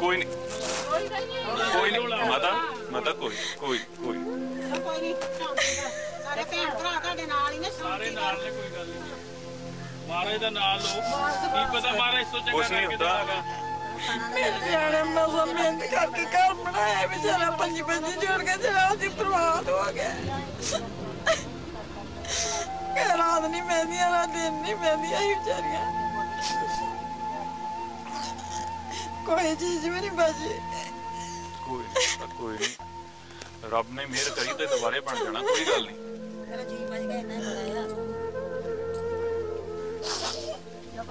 ਕੋਈ ਨਹੀਂ। ਕੋਈ ਨਹੀਂ ਮਾਤਾ ਮਾਤਾ ਕੋਈ ਕੋਈ ਕੋਈ। ਸਾਰੇ ਭੈਣ ਭਰਾ ਤੁਹਾਡੇ ਨਾਲ ਹੀ ਨੇ ਸਾਰੇ ਨਾਲ ਨੇ ਕੋਈ ਗੱਲ ਨਹੀਂ। ਮਹਾਰਾਜ ਦਾ ਨਾਲ ਲੋ ਕੀ ਪਤਾ ਮਹਾਰਾਜ ਸੋਚੇਗਾ ਕੁਛ ਨਹੀਂ ਹੁੰਦਾ। ਮੇਰੇ ਜਾਣੇ ਮਜ਼ਾ ਮਿਹਨਤ ਕਰਕੇ ਘਰ ਬਣਾਇਆ ਵਿਚਾਰਾ ਪੰਜ ਪੰਜ ਜੋੜ ਕੇ ਜਿਹੜਾ ਉਹਦੀ ਬਰਬਾਦ ਹੋ ਗਿਆ। ਰਾਤ ਨਹੀਂ ਮਹਿੰਦੀਆਂ ਦਿਨ ਨਹੀਂ ਮਹਿੰਦੀਆਂ ਹੀ ਵਿਚਾਰੀਆਂ। ਕੋਈ ਚੀਜ਼ ਵੀ ਨਹੀਂ ਬਚੀ ਕੋਈ ਨਹੀਂ ਕੋਈ ਨਹੀਂ ਰੱਬ ਨੇ ਮਿਹਰ ਕਰੀ ਤੇ ਦੁਬਾਰੇ ਬਣ ਜਾਣਾ ਕੋਈ ਗੱਲ ਨਹੀਂ ਮੇਰਾ ਜੀ ਬਚ ਗਿਆ ਇੰਨਾ ਬੜਾਇਆ ਯਾ